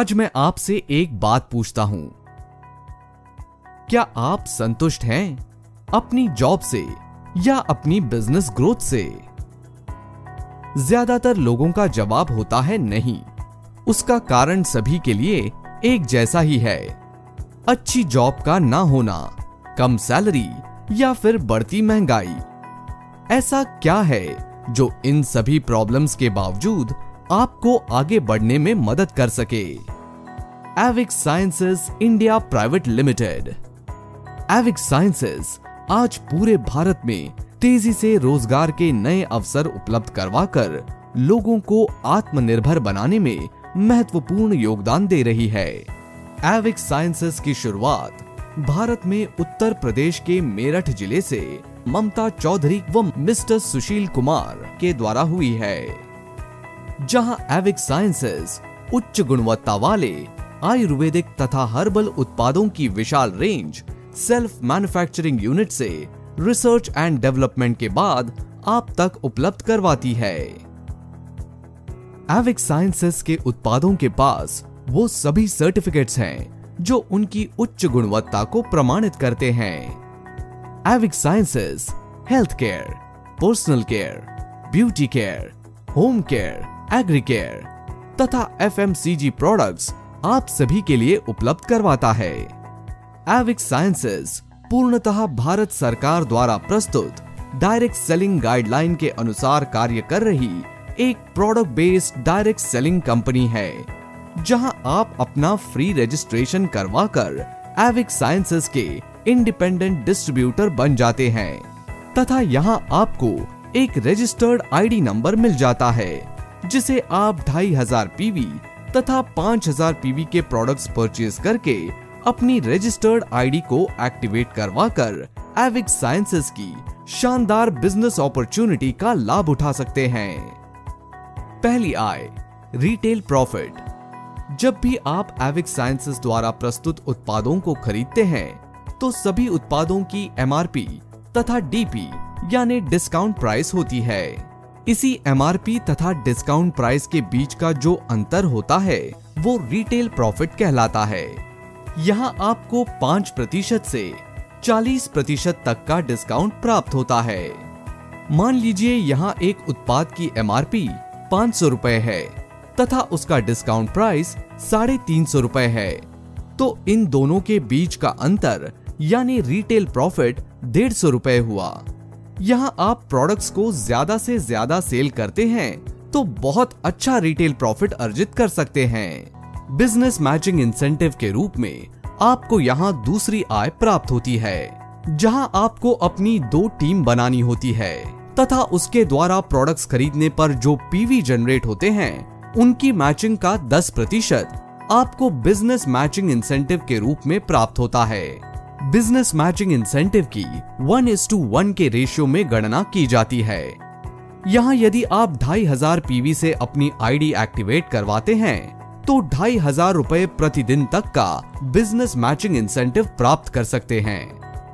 आज मैं आपसे एक बात पूछता हूँ। क्या आप संतुष्ट हैं अपनी जॉब से या अपनी बिज़नेस ग्रोथ से? ज़्यादातर लोगों का जवाब होता है नहीं। उसका कारण सभी के लिए एक जैसा ही है। अच्छी जॉब का ना होना, कम सैलरी या फिर बढ़ती महँगाई, ऐसा क्या है जो इन सभी प्रॉब्लम्स के बावजूद आपको आगे बढ़ने में मदद कर सके। Avik sciences India private limited Avik sciences आज पूरे भारत में तेज़ी से रोज़गार के नए अवसर उपलब्ध करवाकर लोगों को आत्मनिर्भर बनाने में महत्वपूर्ण योगदान दे रही है। एविक साइंसेस की शुरुआत भारत में उत्तर प्रदेश के मेरठ ज़िले से ममता चौधरी व मिस्टर सुशील कुमार के द्वारा हुई है। जहाँ एविक साइंसेस, उच्च गुणवत्ता वाले, आयुर्वेदिक तथा हर्बल उत्पादों की विशाल रेंज, सेल्फ मैन्युफैक्चरिंग यूनिट से रिसर्च एंड डेवलपमेंट के बाद आप तक उपलब्ध करवाती है। एविक साइंसेस के उत्पादों के पास वो सभी सर्टिफिकेट्स हैं जो उनकी उच्च गुणवत्ता को प्रमाणित करते हैं। Avik sciences, health care, personal care, beauty care, home care agri care तथा एफएमसीजी प्रोडक्ट्स आप सभी के लिए उपलब्ध करवाता है। एविक साइंसेस पूर्णतः भारत सरकार द्वारा प्रस्तुत डायरेक्ट सेलिंग गाइडलाइन के अनुसार कार्य कर रही एक product based direct selling company है, जहाँ आप अपना फ्री रजिस्ट्रेशन करवाकर एविक साइंसेस के इंडिपेंडेंट डिस्ट्रीब्यूटर बन जाते हैं, तथा यहाँ आपको एक रजिस्टर्ड आईडी नंबर मिल जाता है। जिसे आप ढाई हज़ार पीवी तथा पाँच हज़ार पीवी के प्रोडक्ट्स परचेज करके अपनी रजिस्टर्ड आईडी को एक्टिवेट करवा कर एविक साइंसेस की शानदार बिज़नेस अपॉर्चुनिटी का लाभ उठा सकते हैं। पहली आय रिटेल प्रॉफिट जब भी आप एविक साइंसेस द्वारा प्रस्तुत उत्पादों को खरीदते हैं तो सभी उत्पादों की एमआरपी तथा डीपी यानी डिस्काउंट प्राइस होती है। इसी एमआरपी तथा डिस्काउंट प्राइस के बीच का जो अंतर होता है, वो रिटेल प्रॉफिट कहलाता है। यहाँ आपको पाँच प्रतिशत से चालीस प्रतिशत तक का डिस्काउंट प्राप्त होता है। मान लीजिए यहाँ एक उत्पाद की एमआरपी पाँच सौ रूपए है, तथा उसका डिस्काउंट प्राइस साढ़े तीन सौ रूपए है। तो इन दोनों के बीच का अंतर, यानी रिटेल प्रॉफिट डेढ़ सौ रूपए हुआ। यहाँ आप प्रोडक्ट्स को ज़्यादा से ज़्यादा सेल करते हैं तो बहुत अच्छा रिटेल प्रॉफिट अर्जित कर सकते हैं। बिज़नेस मैचिंग इंसेंटिव के रूप में आपको यहाँ दूसरी आय प्राप्त होती है, जहाँ आपको अपनी दो टीम बनानी होती है, तथा उसके द्वारा प्रोडक्ट्स खरीदने पर जो पीवी जनरेट होते हैं, उनकी मैचिंग का 10 प्रतिशत आपको बिज़नेस मैचिंग इंसेंटिव के रूप में प्राप्त होता है। बिज़नेस मैचिंग इंसेंटिव की वन इज़ टू वन के रेशियो में गणना की जाती है। यहाँ यदि आप ढाई हज़ार पीवी से अपनी आईडी एक्टिवेट करवाते हैं तो ढाई हज़ार रूपए प्रतिदिन तक का बिज़नेस मैचिंग इंसेंटिव प्राप्त कर सकते हैं।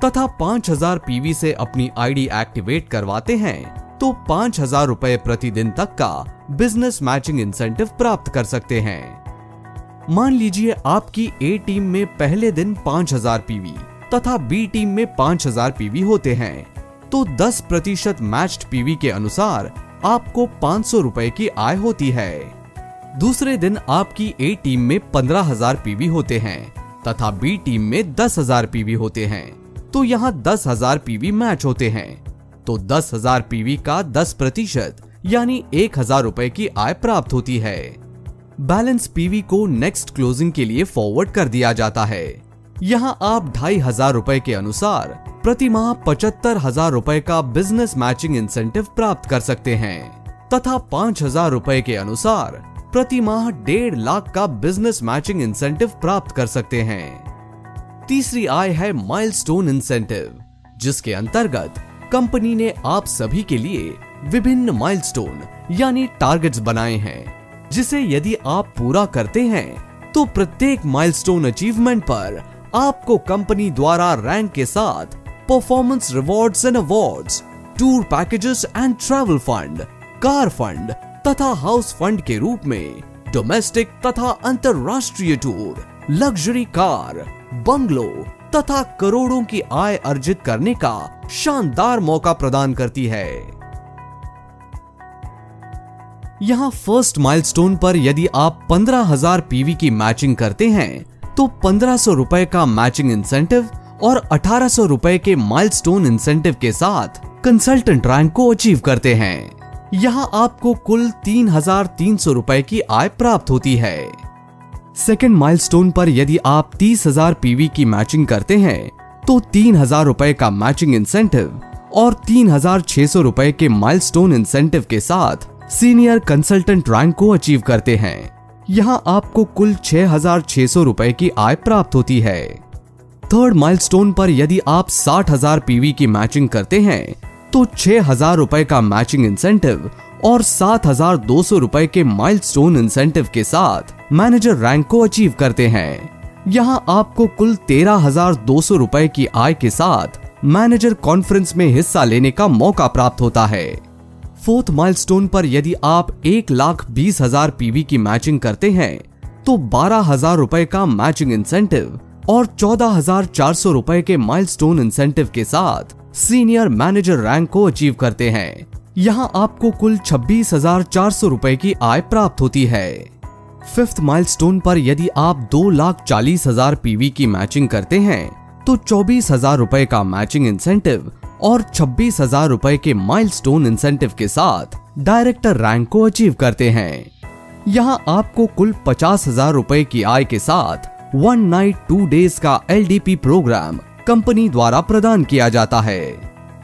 तथा पाँच हज़ार पीवी से अपनी आईडी एक्टिवेट करवाते हैं तो पाँच हज़ार रूपए प्रतिदिन तक का बिज़नेस मैचिंग इंसेंटिव प्राप्त कर सकते हैं। मान लीजिए आपकी ए टीम में पहले दिन पाँच हज़ार पीवी तथा बी टीम में पाँच हज़ार पीवी होते हैं। तो 10 प्रतिशत मैच्ड पीवी के अनुसार आपको पाँच सौ की आय होती है। दूसरे दिन आपकी ए टीम में पंद्रह हज़ार पीवी होते हैं तथा बी टीम में दस हज़ार पीवी होते हैं। तो यहाँ दस हज़ार पीवी मैच होते हैं। तो दस हज़ार पीवी का दस प्रतिशत, यानी एक हज़ार रूपए की आय प्राप्त होती है। बैलेंस पीवी को नेक्स्ट क्लोजिंग के लिए फॉरवर्ड कर दिया जाता है। यहाँ आप ढाई हज़ार रूपए के अनुसार प्रति माह पचहत्तर हज़ार रूपए का बिज़नेस मैचिंग इंसेंटिव प्राप्त कर सकते हैं, तथा पाँच हज़ार रूपए के अनुसार प्रति माह डेढ़ लाख का बिज़नेस मैचिंग इंसेंटिव प्राप्त कर सकते हैं। तीसरी आय है माइलस्टोन इंसेंटिव जिसके अंतर्गत कंपनी ने आप सभी के लिए विभिन्न माइलस्टोन यानी टारगेट्स बनाए हैं, जिसे यदि आप पूरा करते हैं तो प्रत्येक माइलस्टोन अचीवमेंट पर आपको कंपनी द्वारा रैंक के साथ performance rewards and awards tour packages and travel fund car fund तथा हाउस फंड के रूप में डोमेस्टिक तथा अंतरराष्ट्रीय टूर लग्जरी कार बंगलो तथा करोड़ों की आय अर्जित करने का शानदार मौका प्रदान करती है। यहाँ फ़र्स्ट माइलस्टोन पर यदि आप 15,000 पीवी की मैचिंग करते हैं तो पंद्रह सौ रूपए का मैचिंग इंसेंटिव और अठारह सौ रूपए के माइलस्टोन इंसेंटिव के साथ कंसल्टेंट रैंक को अचीव करते हैं। यहाँ आपको कुल तीन हज़ार तीन सौ रूपए की आय प्राप्त होती है। सेकेंड माइलस्टोन पर यदि आप तीस हज़ार पीवी की मैचिंग करते हैं तो तीन हज़ार रूपए का मैचिंग इंसेंटिव और तीन हज़ार छह सौ रूपए के माइलस्टोन इंसेंटिव के साथ सीनियर कंसल्टेंट रैंक को अचीव करते हैं। यहाँ आपको कुल छह हज़ार छह सौ रुपए की आय प्राप्त होती है। थर्ड माइलस्टोन पर यदि आप साठ हज़ार पीवी की मैचिंग करते हैं तो छह हज़ार रुपए का मैचिंग इंसेंटिव और सात हज़ार दो सौ रुपए के माइलस्टोन इंसेंटिव के साथ मैनेजर रैंक को अचीव करते हैं। यहाँ आपको कुल तेरह हज़ार दो सौ रुपए की आय के साथ मैनेजर कॉन्फ्रेंस में हिस्सा लेने का मौका प्राप्त होता है। फोर्थ माइलस्टोन पर यदि आप एक लाख बीस हज़ार पीवी की मैचिंग करते हैं तो बारह हज़ार रुपए का मैचिंग इंसेंटिव और चौदह हज़ार चार सौ रुपए के माइलस्टोन इंसेंटिव के साथ सीनियर मैनेजर रैंक को अचीव करते हैं। यहाँ आपको कुल छब्बीस हज़ार चार सौ रूपए की आय प्राप्त होती है। फिफ्थ माइलस्टोन पर यदि आप दो लाख चालीस हज़ार पीवी की मैचिंग करते हैं तो चौबीस हज़ार रूपए का मैचिंग इंसेंटिव और छब्बीस हज़ार रूपए के माइलस्टोन इंसेंटिव के साथ डायरेक्टर रैंक को अचीव करते हैं। यहाँ आपको कुल पचास हज़ार रूपए की आय के साथ वन नाइट टू डेज़ का एलडीपी प्रोग्राम कंपनी द्वारा प्रदान किया जाता है।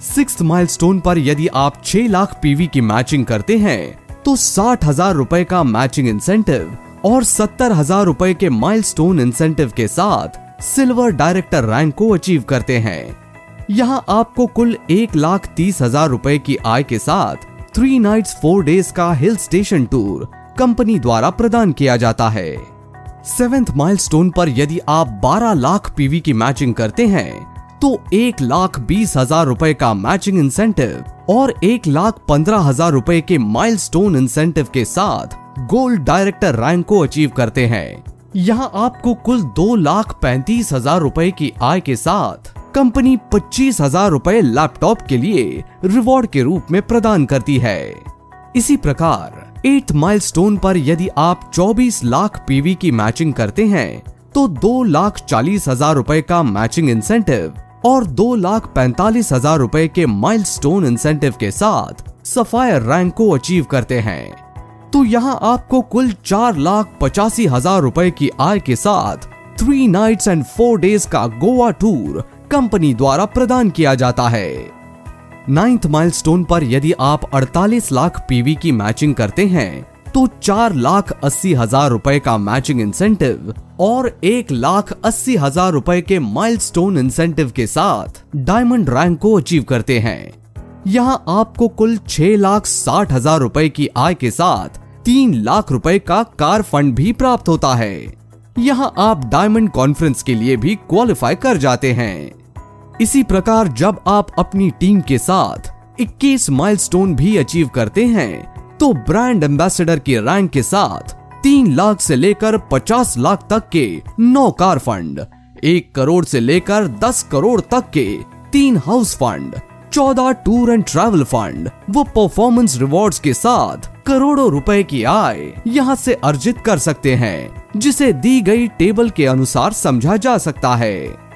सिक्स माइलस्टोन पर यदि आप 6 लाख पीवी की मैचिंग करते हैं तो साठ हज़ार रूपए का मैचिंग इंसेंटिव और सत्तर हज़ार रूपए के माइलस्टोन इंसेंटिव के साथ सिल्वर डायरेक्टर रैंक को अचीव करते हैं। यहाँ आपको कुल एक लाख तीस हज़ार रूपए की आय के साथ थ्री नाइट्स फोर डेज़ का हिल स्टेशन टूर कंपनी द्वारा प्रदान किया जाता है। सेवेंथ माइलस्टोन पर यदि आप 12 लाख पीवी की मैचिंग करते हैं तो एक लाख बीस हज़ार रूपए का मैचिंग इंसेंटिव और एक लाख पंद्रह हज़ार रूपए के माइलस्टोन इंसेंटिव के साथ गोल्ड डायरेक्टर रैंक को अचीव करते हैं। यहाँ आपको कुल दो लाख पैंतीस हज़ार रूपए की आय के साथ कंपनी पच्चीस हज़ार रूपए लैपटॉप के लिए रिवॉर्ड के रूप में प्रदान करती है। इसी प्रकार एट माइलस्टोन पर यदि आप 24 लाख पीवी की मैचिंग करते हैं तो दो लाख चालीस हज़ार रूपए का मैचिंग इंसेंटिव और दो लाख पैंतालीस हज़ार रूपए के माइलस्टोन इंसेंटिव के साथ सफायर रैंक को अचीव करते हैं। तो यहाँ आपको कुल चार लाख पचासी हज़ार रूपए की आय के साथ three nights and four days का गोवा टूर कंपनी द्वारा प्रदान किया जाता है। नाइन्थ माइलस्टोन पर यदि आप 48 लाख पीवी की मैचिंग करते हैं तो चार लाख अस्सी हज़ार रुपए का मैचिंग इंसेंटिव और एक लाख अस्सी हज़ार रुपए के माइलस्टोन इंसेंटिव के साथ डायमंड रैंक को अचीव करते हैं। यहाँ आपको कुल छह लाख साठ हज़ार रुपए की आय के साथ तीन लाख रुपए का कार फंड भी प्राप्त होता है। यहाँ आप डायमंड कॉन्फ्रेंस के लिए भी क्वालिफाई कर जाते हैं। इसी प्रकार जब आप अपनी टीम के साथ 21 माइलस्टोन भी अचीव करते हैं तो ब्रांड एम्बेसडर की रैंक के साथ तीन लाख से लेकर 50 लाख तक के नौ कार फंड एक करोड़ से लेकर 10 करोड़ तक के तीन हाउस फंड चौदह टूर एंड ट्रैवल फंड वो परफॉर्मेंस रिवॉर्ड्स के साथ करोड़ों रुपए की आय यहाँ से अर्जित कर सकते हैं। जिसे दी गई टेबल के अनुसार समझा जा सकता है।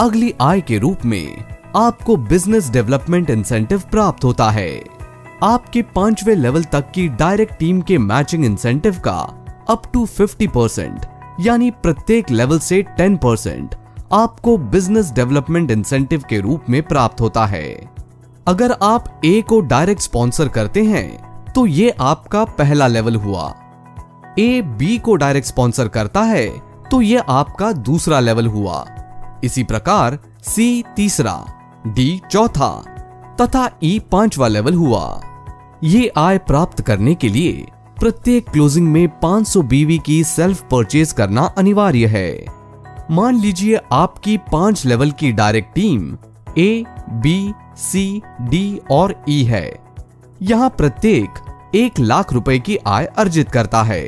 अगली आय के रूप में आपको बिज़नेस डेवलपमेंट इंसेंटिव प्राप्त होता है। आपके पांचवे लेवल तक की डायरेक्ट टीम के मैचिंग इंसेंटिव का अप टू 50 परसेंट यानी प्रत्येक लेवल से 10 परसेंट आपको बिज़नेस डेवलपमेंट इंसेंटिव के रूप में प्राप्त होता है। अगर आप ए को डायरेक्ट स्पॉन्सर करते हैं तो ये आपका पहला लेवल हुआ। ए बी को डायरेक्ट स्पॉन्सर करता है तो ये आपका दूसरा लेवल हुआ। इसी प्रकार सी तीसरा डी चौथा, तथा ई पांचवा लेवल हुआ। ये आय प्राप्त करने के लिए प्रत्येक क्लोजिंग में 500 बीवी की सेल्फ परचेज करना अनिवार्य है। मान लीजिए आपकी पाँच लेवल की direct team A B C D और ई e है। यहाँ प्रत्येक एक लाख रुपए की आय अर्जित करता है।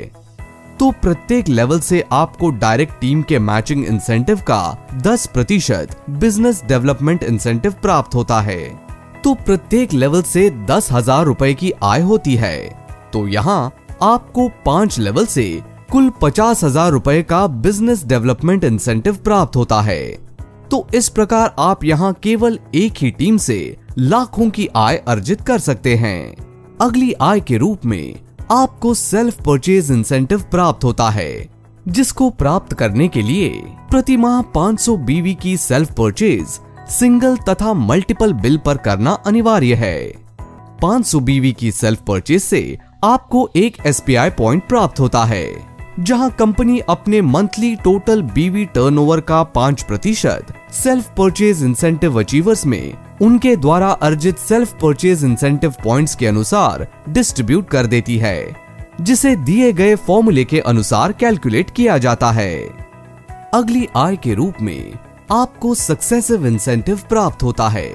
तो प्रत्येक लेवल से आपको डायरेक्ट टीम के मैचिंग इंसेंटिव का 10 प्रतिशत बिज़नेस डेवलपमेंट इंसेंटिव प्राप्त होता है। तो प्रत्येक लेवल से दस हज़ार रूपए की आय होती है। तो यहाँ आपको पाँच लेवल से कुल पचास हज़ार रूपए का बिज़नेस डेवलपमेंट इंसेंटिव प्राप्त होता है। तो इस प्रकार आप यहाँ केवल एक ही टीम से लाखों की आय अर्जित कर सकते हैं। अगली आय के रूप में आपको सेल्फ परचेज इंसेंटिव प्राप्त होता है, जिसको प्राप्त करने के लिए प्रति माह 500 बीवी की सेल्फ परचेज सिंगल तथा मल्टीपल बिल पर करना अनिवार्य है। 500 बीवी की सेल्फ परचेज से आपको एक एस पॉइंट प्राप्त होता है। जहाँ कंपनी अपने मंथली टोटल बीवी टर्नओवर का पाँच प्रतिशत सेल्फ परचेज इंसेंटिव अचीवर्स में उनके द्वारा अर्जित सेल्फ परचेज इंसेंटिव पॉइंट्स के अनुसार डिस्ट्रीब्यूट कर देती है, जिसे दिए गए फॉर्मूले के अनुसार कैलकुलेट किया जाता है। अगली आय के रूप में आपको सक्सेसिव इंसेंटिव प्राप्त होता है,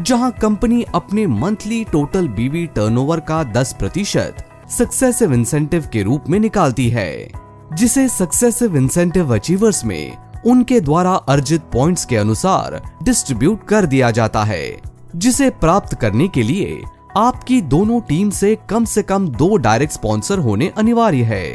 जहाँ कंपनी अपने मंथली टोटल बीवी टर्नओवर का 10 प्रतिशत सक्सेसिव इंसेंटिव के रूप में निकालती है, जिसे सक्सेसिव इंसेंटिव अचीवर्स में उनके द्वारा अर्जित पॉइंट्स के अनुसार डिस्ट्रीब्यूट कर दिया जाता है, जिसे प्राप्त करने के लिए आपकी दोनों टीम से कम से कम दो डायरेक्ट स्पॉन्सर होने अनिवार्य है।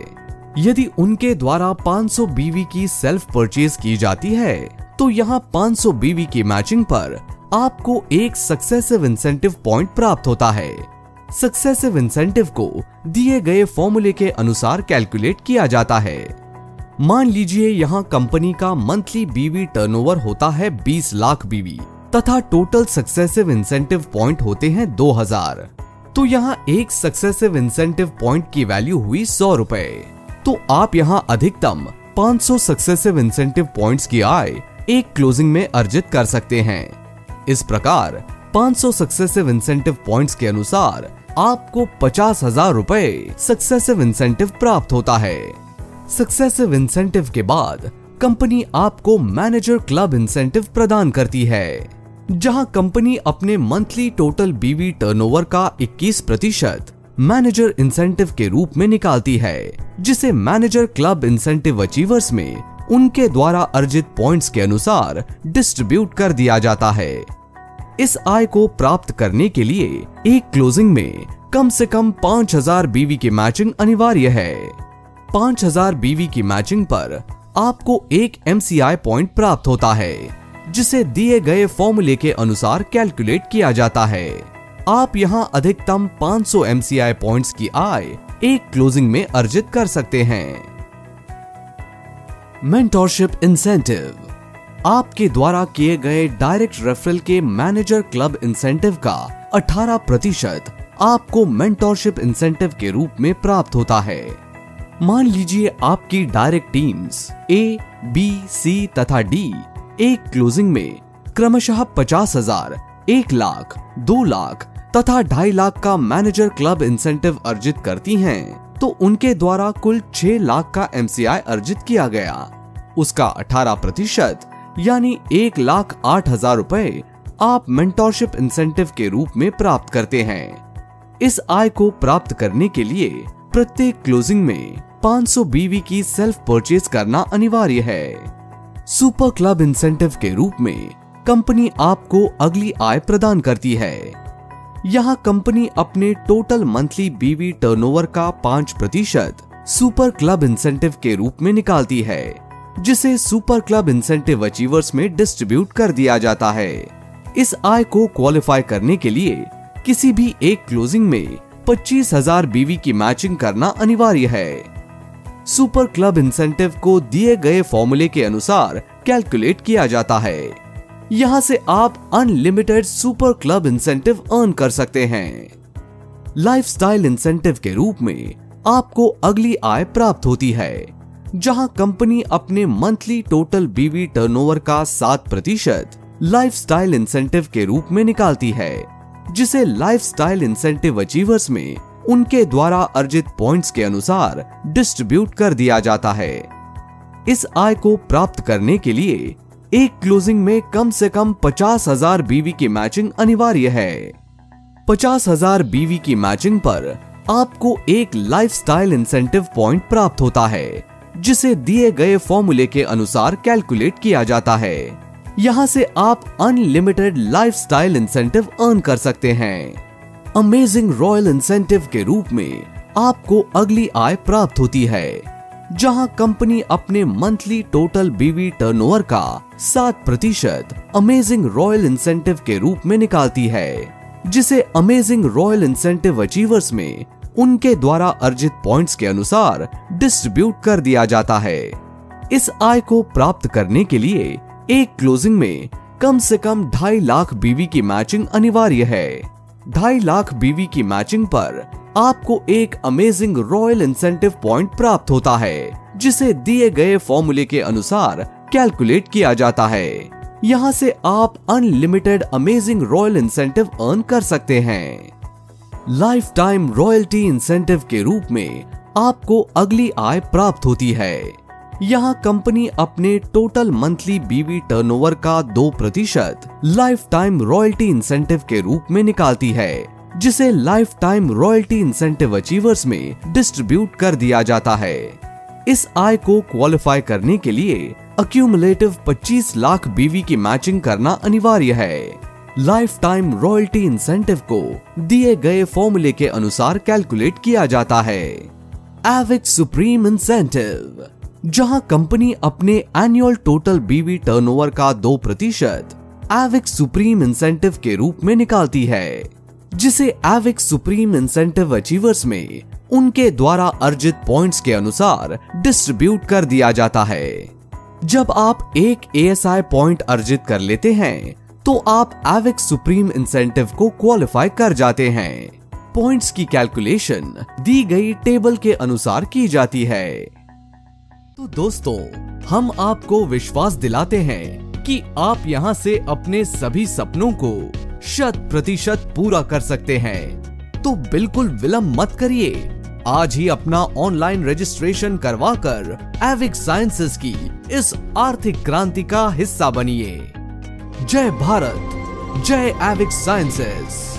यदि उनके द्वारा 500 बीवी की सेल्फ परचेज की जाती है तो यहाँ 500 बीवी की मैचिंग पर आपको एक सक्सेसिव इंसेंटिव पॉइंट प्राप्त होता है। सक्सेसिव इंसेंटिव को दिए गए फॉर्मूले के अनुसार कैलकुलेट किया जाता है। मान लीजिए यहाँ कंपनी का मंथली बीवी टर्नओवर होता है 20 लाख बीवी तथा टोटल सक्सेसिव इंसेंटिव पॉइंट होते हैं 2000 तो यहाँ एक सक्सेसिव इंसेंटिव पॉइंट की वैल्यू हुई सौ रुपए। तो आप यहाँ अधिकतम 500 सक्सेसिव इंसेंटिव पॉइंट्स की आय एक क्लोजिंग में अर्जित कर सकते हैं। इस प्रकार 500 सक्सेसिव इंसेंटिव पॉइंट्स के अनुसार आपको पचास हज़ार रूपए सक्सेसिव इंसेंटिव प्राप्त होता है। सक्सेसिव इंसेंटिव के बाद कंपनी आपको मैनेजर क्लब इंसेंटिव प्रदान करती है, जहाँ कंपनी अपने मंथली टोटल बीवी टर्नओवर का 21 प्रतिशत मैनेजर इंसेंटिव के रूप में निकालती है, जिसे मैनेजर क्लब इंसेंटिव अचीवर्स में उनके द्वारा अर्जित पॉइंट्स के अनुसार डिस्ट्रीब्यूट कर दिया जाता है। इस आय को प्राप्त करने के लिए एक क्लोजिंग में कम से कम 5000 बीवी की मैचिंग अनिवार्य है। 5000 बीवी की मैचिंग पर आपको एक एमसीआई पॉइंट प्राप्त होता है, जिसे दिए गए फॉर्मूले के अनुसार कैलकुलेट किया जाता है। आप यहाँ अधिकतम 500 एमसीआई पॉइंट्स की आय एक क्लोजिंग में अर्जित कर सकते हैं। मेंटोरशिप इंसेंटिव आपके द्वारा किए गए डायरेक्ट रेफरल के मैनेजर क्लब इंसेंटिव का 18 प्रतिशत आपको मेंटोरशिप इंसेंटिव के रूप में प्राप्त होता है। मान लीजिए आपकी direct teams A B C तथा डी एक क्लोजिंग में क्रमशः पचास हज़ार एक लाख दो लाख तथा ढाई लाख का मैनेजर क्लब इंसेंटिव अर्जित करती हैं, तो उनके द्वारा कुल छह लाख का एमसीआई अर्जित किया गया। उसका 18 प्रतिशत यानी एक लाख आठ हज़ार रुपए आप मेंटोरशिप इंसेंटिव के रूप में प्राप्त करते हैं। इस आय को प्राप्त करने के लिए प्रत्येक क्लोजिंग में 500 बीवी की सेल्फ परचेज करना अनिवार्य है। सुपर क्लब इंसेंटिव के रूप में कंपनी आपको अगली आय प्रदान करती है। यहाँ कंपनी अपने टोटल मंथली बीवी टर्नओवर का पाँच प्रतिशत सुपर क्लब इंसेंटिव के रूप में निकालती है। जिसे सुपर क्लब इंसेंटिव अचीवर्स में डिस्ट्रीब्यूट कर दिया जाता है। इस आय को क्वालिफाई करने के लिए किसी भी एक क्लोजिंग में पच्चीस हज़ार बीवी की मैचिंग करना अनिवार्य है। सुपर क्लब इंसेंटिव को दिए गए फॉर्मूले के अनुसार कैलकुलेट किया जाता है। यहाँ से आप unlimited super club incentive earn कर सकते हैं। लाइफस्टाइल इंसेंटिव के रूप में आपको अगली आय प्राप्त होती है। जहाँ कंपनी अपने मंथली टोटल बीवी टर्नओवर का सात प्रतिशत लाइफस्टाइल इंसेंटिव के रूप में निकालती है, जिसे लाइफस्टाइल इंसेंटिव अचीवर्स में उनके द्वारा अर्जित पॉइंट्स के अनुसार डिस्ट्रीब्यूट कर दिया जाता है। इस आय को प्राप्त करने के लिए एक क्लोजिंग में कम से कम पचास हज़ार बीवी की मैचिंग अनिवार्य है। पचास हज़ार बीवी की मैचिंग पर आपको एक लाइफस्टाइल इंसेंटिव पॉइंट प्राप्त होता है। जिसे दिए गए फॉर्मूले के अनुसार कैलकुलेट किया जाता है। यहाँ से आप अनलिमिटेड लाइफस्टाइल इंसेंटिव अर्न कर सकते हैं। अमेजिंग रॉयल इंसेंटिव के रूप में आपको अगली आय प्राप्त होती है, जहाँ कंपनी अपने मंथली टोटल बीवी टर्नओवर का सात प्रतिशत अमेजिंग रॉयल इंसेंटिव के रूप में निकालती है, जिसे अमेजिंग रॉयल इंसेंटिव अचीवर्स में उनके द्वारा अर्जित पॉइंट्स के अनुसार डिस्ट्रीब्यूट कर दिया जाता है। इस आय को प्राप्त करने के लिए एक क्लोजिंग में कम से कम ढाई लाख बीवी की मैचिंग अनिवार्य है। ढाई लाख बीवी की मैचिंग पर आपको एक अमेजिंग रॉयल इंसेंटिव पॉइंट प्राप्त होता है, जिसे दिए गए फॉर्मूले के अनुसार कैलकुलेट किया जाता है। यहाँ से आप unlimited amazing royal incentive earn कर सकते हैं। लाइफ टाइम रॉयल्टी इंसेंटिव के रूप में आपको अगली आय प्राप्त होती है। यहाँ कंपनी अपने टोटल मंथली बीवी टर्नओवर का दो प्रतिशत लाइफ टाइम रॉयल्टी इंसेंटिव के रूप में निकालती है, जिसे life time royalty incentive achievers में डिस्ट्रीब्यूट कर दिया जाता है। इस आय को क्वालिफाई करने के लिए अक्यूमुलेटिव 25 लाख बीवी की मैचिंग करना अनिवार्य है। लाइफ टाइम रॉयल्टी इंसेंटिव को दिए गए फॉर्मूले के अनुसार कैलकुलेट किया जाता है। एविक सुप्रीम इंसेंटिव जहाँ कंपनी अपने एनुअल टोटल बीवी टर्नओवर का दो प्रतिशत एविक सुप्रीम इंसेंटिव के रूप में निकालती है, जिसे एविक सुप्रीम इंसेंटिव अचीवर्स में उनके द्वारा अर्जित पॉइंट्स के अनुसार डिस्ट्रीब्यूट कर दिया जाता है। जब आप एक एएसआई पॉइंट अर्जित कर लेते हैं तो आप एविक सुप्रीम इंसेंटिव को क्वालिफाई कर जाते हैं। पॉइंट्स की कैलकुलेशन दी गई टेबल के अनुसार की जाती है। तो दोस्तों, हम आपको विश्वास दिलाते हैं कि आप यहाँ से अपने सभी सपनों को शत प्रतिशत पूरा कर सकते हैं। तो बिल्कुल विलंब मत करिए। आज ही अपना ऑनलाइन रजिस्ट्रेशन करवाकर एविक साइंसेस की इस आर्थिक क्रांति का हिस्सा बनिए। जय भारत जय एविक साइंसेस।